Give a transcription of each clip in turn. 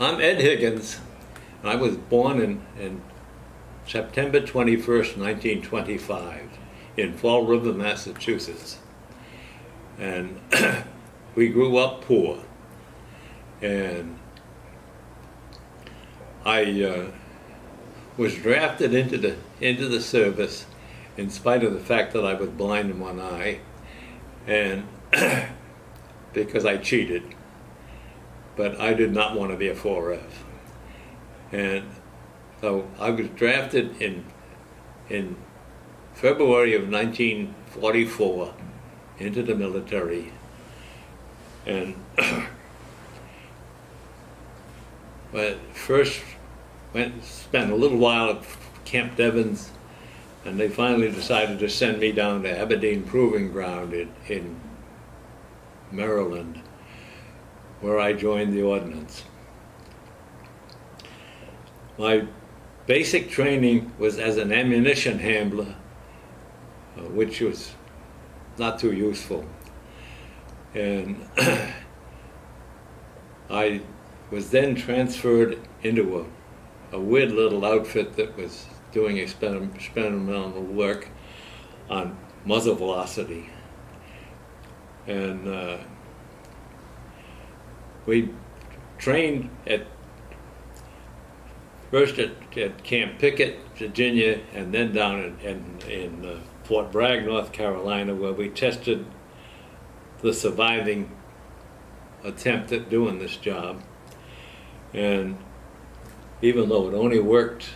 I'm Ed Higgins. I was born in, in September 21st, 1925, in Fall River, Massachusetts. And we grew up poor. And I uh, was drafted into the, into the service in spite of the fact that I was blind in one eye, and because I cheated. But I did not want to be a 4F. And so I was drafted in, in February of 1944 into the military. And but first went spent a little while at Camp Devens, and they finally decided to send me down to Aberdeen Proving Ground in, in Maryland, where I joined the ordnance. My basic training was as an ammunition handler, uh, which was not too useful. And I was then transferred into a, a weird little outfit that was doing experimental work on muzzle velocity. And uh, we trained at first at, at, Camp Pickett, Virginia, and then down in, in, in uh, Fort Bragg, North Carolina, where we tested the surviving attempt at doing this job. And even though it only worked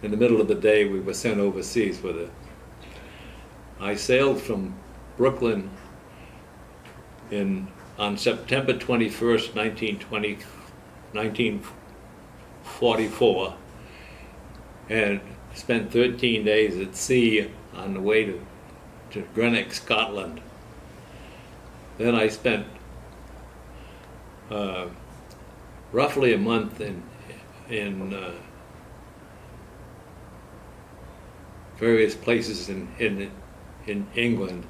in the middle of the day, we were sent overseas with it. I sailed from Brooklyn in on September 21st, 1920, 1944, and spent 13 days at sea on the way to, to Greenock, Scotland. Then I spent uh, roughly a month in in uh, various places in, in in England,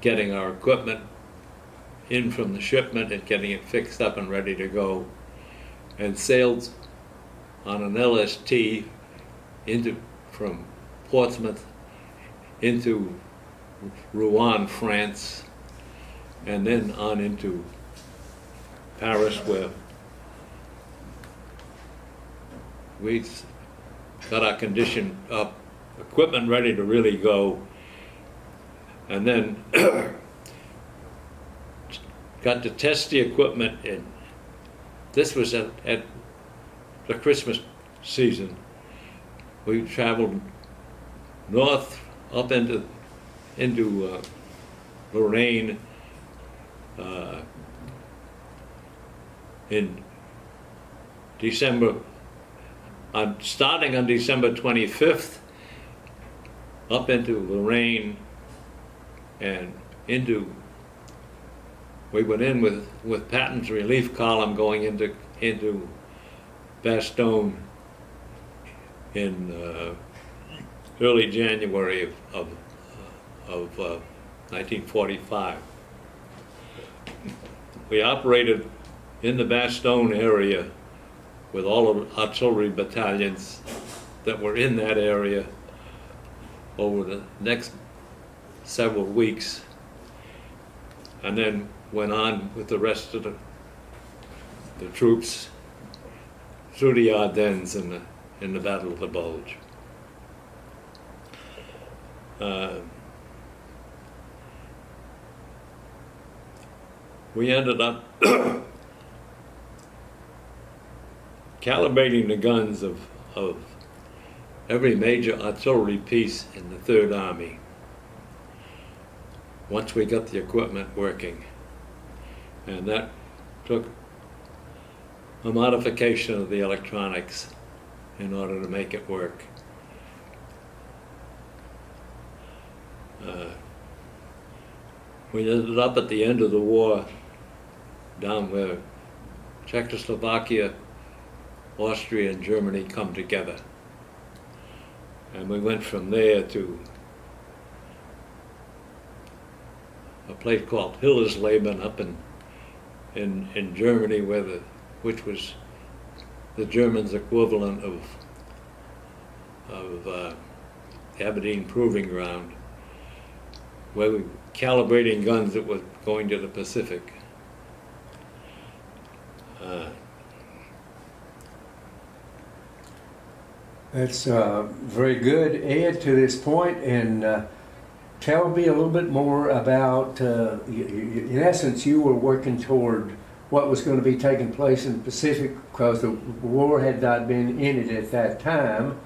getting our equipment in from the shipment and getting it fixed up and ready to go, and sailed on an LST into from Portsmouth into Rouen, France, and then on into Paris where we got our condition up, equipment ready to really go, and then got to test the equipment and this was at, at the Christmas season. We traveled north up into into uh, Lorraine uh, in December, on, starting on December 25th, up into Lorraine and into, we went in with, with Patton's relief column going into, into Bastogne in uh, early January of, of, of uh, 1945. We operated in the Bastogne area with all of artillery battalions that were in that area over the next several weeks and then went on with the rest of the, the troops through the Ardennes in the, in the Battle of the Bulge. Uh, we ended up calibrating the guns of, of every major artillery piece in the Third Army once we got the equipment working. And that took a modification of the electronics in order to make it work. Uh, we ended up at the end of the war down where Czechoslovakia Austria and Germany come together. And we went from there to a place called Hillersleben up in, in, in Germany, where the, which was the Germans' equivalent of of uh, Aberdeen Proving Ground, where we were calibrating guns that were going to the Pacific. Uh, That's uh, very good, Ed, to this point, and uh, tell me a little bit more about. Uh, y- y- in essence, you were working toward what was going to be taking place in the Pacific because the war had not been ended at that time.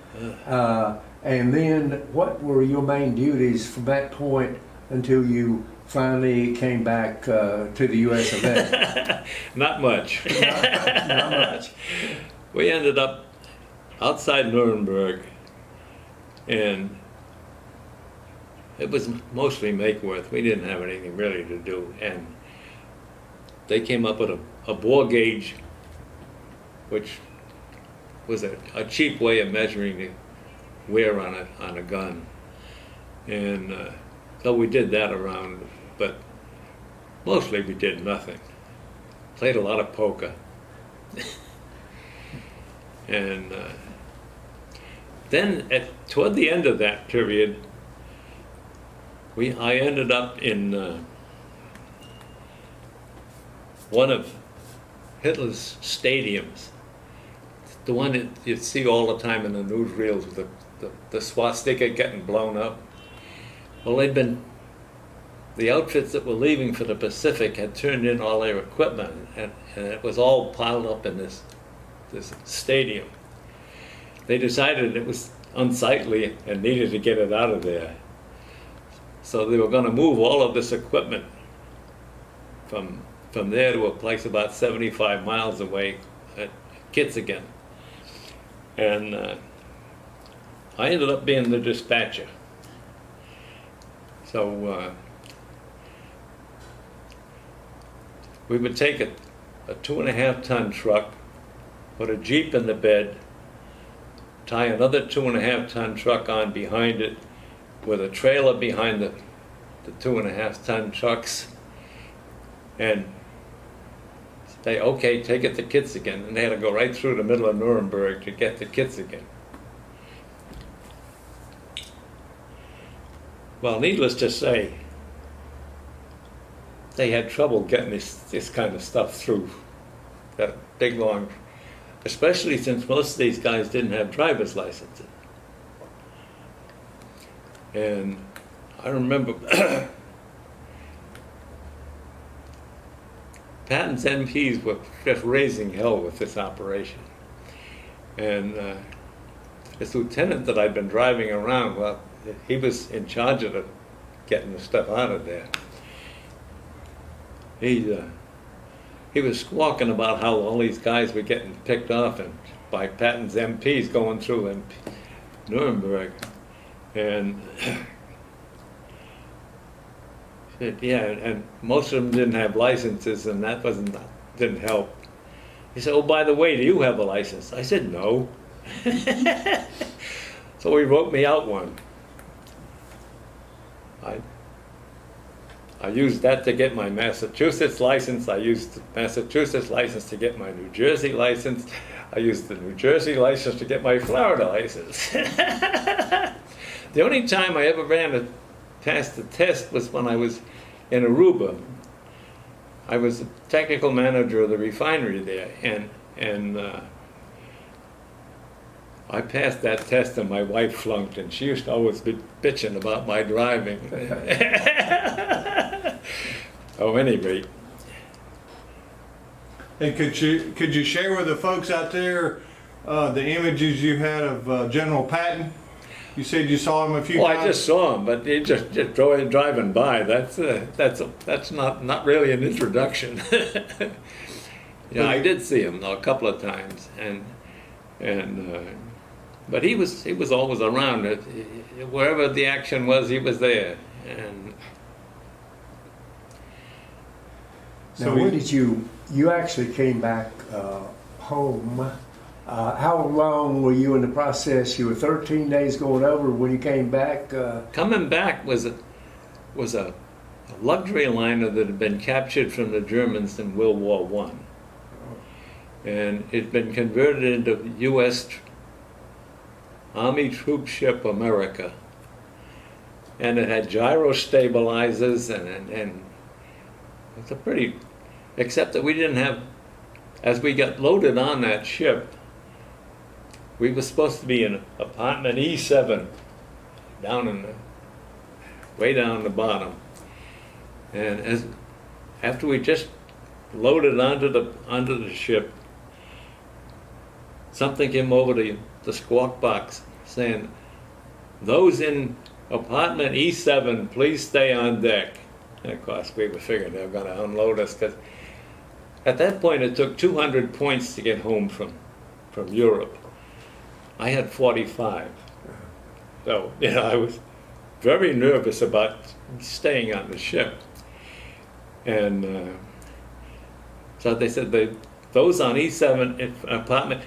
Uh, and then, what were your main duties from that point until you finally came back uh, to the U.S. of A? not much. not, not much. we ended up outside Nuremberg, and it was mostly make worth. We didn't have anything really to do, and they came up with a, a bore gauge, which was a, a cheap way of measuring the wear on a on a gun, and uh, so we did that around, but mostly we did nothing. Played a lot of poker. and uh, then at toward the end of that period, we I ended up in uh, one of Hitler's stadiums, the one that you see all the time in the newsreels with the, the, the swastika getting blown up. Well, they'd been the outfits that were leaving for the Pacific had turned in all their equipment, and, and it was all piled up in this this stadium. They decided it was unsightly and needed to get it out of there. So they were going to move all of this equipment from from there to a place about 75 miles away at Kitzingen. And uh, I ended up being the dispatcher. So uh, we would take a, a two and a half ton truck, put a Jeep in the bed, tie another two and a half ton truck on behind it with a trailer behind the, the two and a half ton trucks and say, okay, take it to Kitzingen. And they had to go right through the middle of Nuremberg to get to Kitzingen. Well, needless to say, they had trouble getting this, this kind of stuff through that big long, especially since most of these guys didn't have driver's licenses. And I remember Patton's MPs were just raising hell with this operation. And uh, this lieutenant that I'd been driving around, well, he was in charge of getting the stuff out of there. He, uh, he was squawking about how all these guys were getting picked off and by Patton's MPs going through in Nuremberg. And said, yeah, and most of them didn't have licenses, and that wasn't didn't help. He said, oh, by the way, do you have a license? I said, no. so he wrote me out one. I I used that to get my Massachusetts license. I used the Massachusetts license to get my New Jersey license. I used the New Jersey license to get my Florida license. the only time I ever ran a passed the test was when I was in Aruba. I was the technical manager of the refinery there, and and uh, I passed that test, and my wife flunked, and she used to always be bitching about my driving. oh, any rate, And could you could you share with the folks out there uh, the images you had of uh, General Patton? You said you saw him a few well, times. I just saw him, but he just just drove, driving by. That's uh, that's a, that's not not really an introduction. yeah, I did see him though, a couple of times, and and uh, but he was he was always around. It wherever the action was, he was there. And Now, So when did you, you actually came back uh, home? Uh, how long were you in the process? You were 13 days going over when you came back? Uh, coming back was a was a, luxury liner that had been captured from the Germans in World War One, and it had been converted into U.S. Army troop ship America. And it had gyro stabilizers and, and, and it's a pretty, except that we didn't have, as we got loaded on that ship, we were supposed to be in apartment E7 down in the, way down the bottom. And as, after we just loaded onto the, onto the ship, something came over the, the squawk box saying, those in apartment E7, please stay on deck. And of course, we were figuring they were going to unload us because at that point it took 200 points to get home from, from Europe. I had 45. So, you know, I was very nervous about staying on the ship. And uh, so they said, they, those on E7 if- apartment,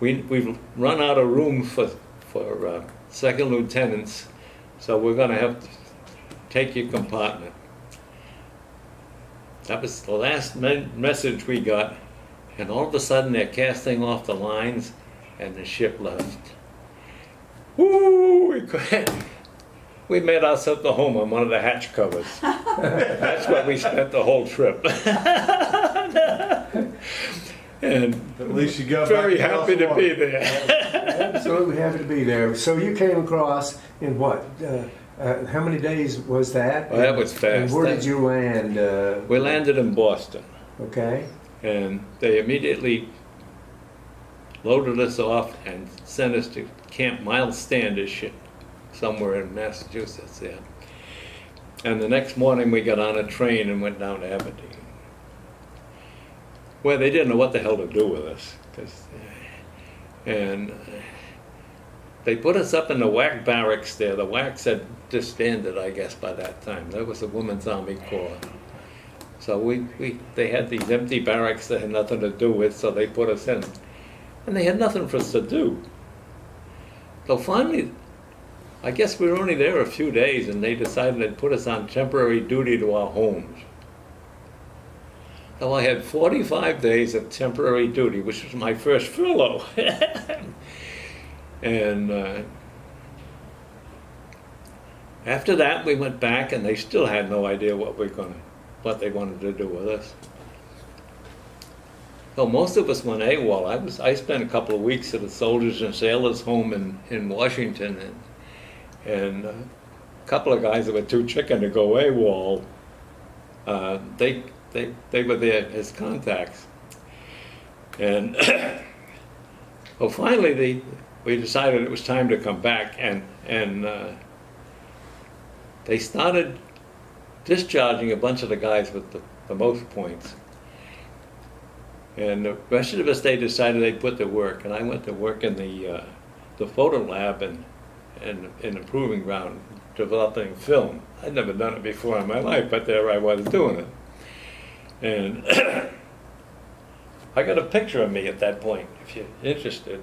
we, we've run out of room for, for uh, second lieutenants, so we're going to have to take your compartment. That was the last me- message we got, and all of a sudden they're casting off the lines, and the ship left. Woo! We, could- we made ourselves a home on one of the hatch covers. That's where we spent the whole trip. and At least you got very back happy to across be there. Absolutely happy to be there. So you came across in what? Uh, uh, how many days was that? Well, that was And fast. where That- did you land? Uh, We landed in Boston, okay. and they immediately loaded us off and sent us to Camp Miles Standish somewhere in Massachusetts there. And the next morning we got on a train and went down to Aberdeen. Well, they didn't know what the hell to do with us. uh, and uh, they put us up in the WAC barracks there. The WACs had disbanded, I guess, by that time. That was the Women's Army Corps. So we, we, they had these empty barracks that had nothing to do with, so they put us in. And they had nothing for us to do. So finally, I guess we were only there a few days and they decided they'd put us on temporary duty to our homes. So I had 45 days of temporary duty, which was my first furlough. and uh, after that, we went back and they still had no idea what we are going what they wanted to do with us. So most of us went AWOL. I was I spent a couple of weeks at a soldiers and sailors home in, in Washington and and a couple of guys that were too chicken to go AWOL, uh, they, they, they were there as contacts. And well, finally, they, we decided it was time to come back, and, and uh, they started discharging a bunch of the guys with the, the most points. And the rest of us, they decided they'd put to work, and I went to work in the, uh, the photo lab and and in the proving ground developing film. I'd never done it before in my life, but there I was doing it. And I got a picture of me at that point, if you're interested.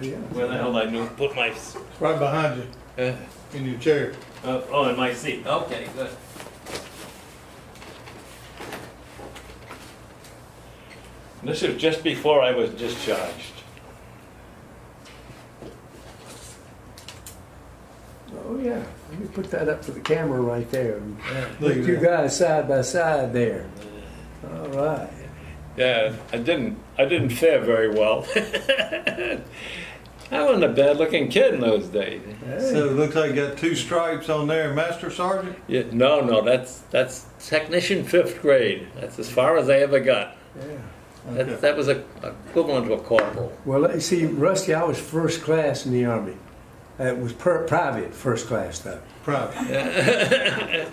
Yeah. Where the hell I knew put my Right behind you, uh, in your chair. uh, oh in my seat. Okay, good. This is just before I was discharged. Oh yeah. Let me put that up for the camera right there. Look Put at you that. guys side by side there. All right. Yeah, I didn't. I didn't fare very well. I wasn't a bad-looking kid in those days. Hey. So it looks like you got two stripes on there, Master Sergeant? Yeah, no, no, that's that's technician fifth grade. That's as far as I ever got. yeah. Okay. That, that was a, equivalent to a corporal. Well, let- see, Rusty, I was first class in the Army. Uh, It was per, private first class though. Private.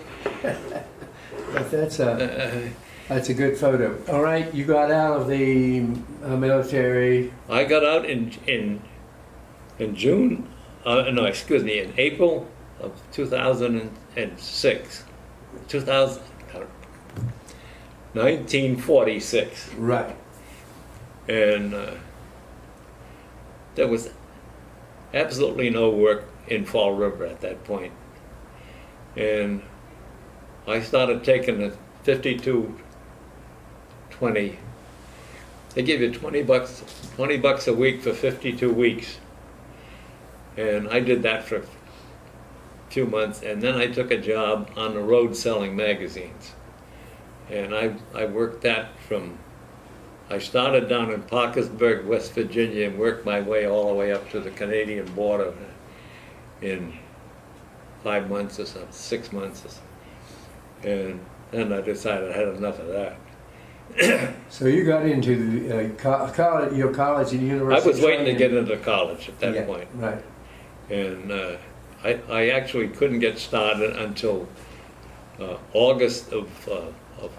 But that's a that's a good photo. All right, you got out of the uh, military. I got out in in in June. Uh, no, excuse me, in April of 2006. 2000. 1946. Right. And uh, there was absolutely no work in Fall River at that point. And I started taking the 5220 they give you twenty bucks, twenty bucks a week for fifty-two weeks. And I did that for a few months, and then I took a job on the road selling magazines. And I, I worked that from, I started down in Parkersburg, West Virginia, and worked my way all the way up to the Canadian border in five months or so, six months or so. And then I decided I had enough of that. So you got into the, uh, co- college, your college and university. I was waiting to get into college at that Yeah, point. Right. And uh, I, I actually couldn't get started until uh, August of, uh, of,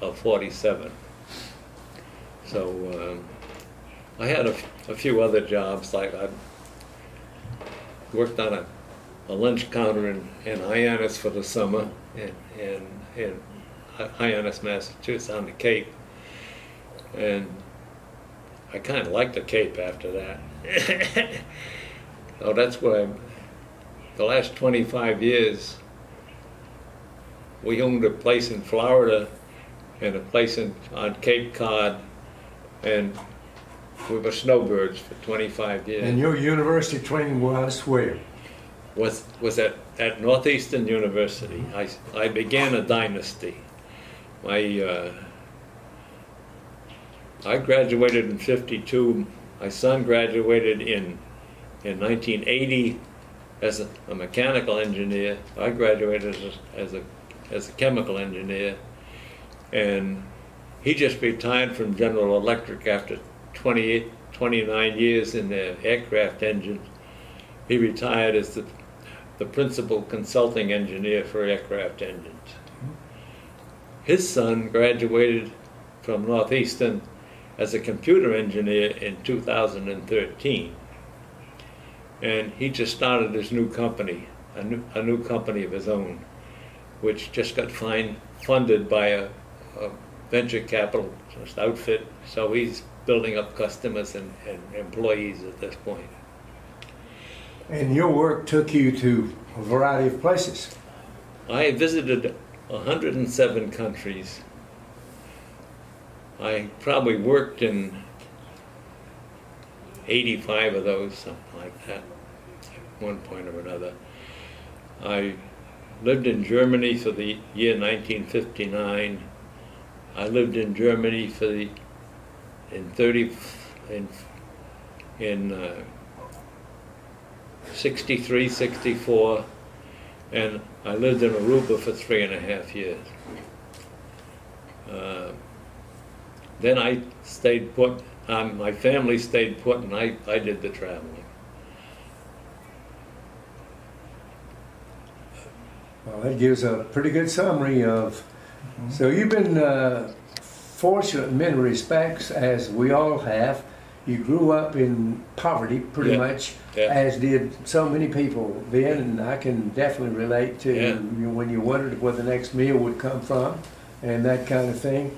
of 47. So um, I had a, few other jobs, like I worked on a, a lunch counter in, in Hyannis for the summer, in, in, in Hyannis, Massachusetts, on the Cape. And I kind of liked the Cape after that. so that's where I, the last 25 years, we owned a place in Florida and a place in, on Cape Cod, and we were snowbirds for 25 years. And your university training was where? was was at, at Northeastern University. I, I began a dynasty. My uh, I graduated in '52. My son graduated in in 1980 as a, a mechanical engineer. I graduated as a, as a as a chemical engineer, and he just retired from General Electric after 28, 29 years in the aircraft engine. He retired as the the principal consulting engineer for aircraft engines. His son graduated from Northeastern as a computer engineer in 2013. And he just started his new company, a new, a new company of his own, which just got fine, funded by a, a venture capitalist outfit. So he's building up customers and, and employees at this point. And your work took you to a variety of places. I visited 107 countries. I probably worked in 85 of those, something like that, at one point or another. I lived in Germany for the year 1959. I lived in Germany for the in 30 in in uh, 63, 64, and I lived in Aruba for three and a half years. Uh, then I stayed put, um, my family stayed put, and I, I did the traveling. Well, that gives a pretty good summary of. So you've been uh, fortunate in many respects, as we all have. You grew up in poverty, pretty Yeah. much, Yeah. as did so many people then, and I can definitely relate to Yeah. when you wondered where the next meal would come from, and that kind of thing.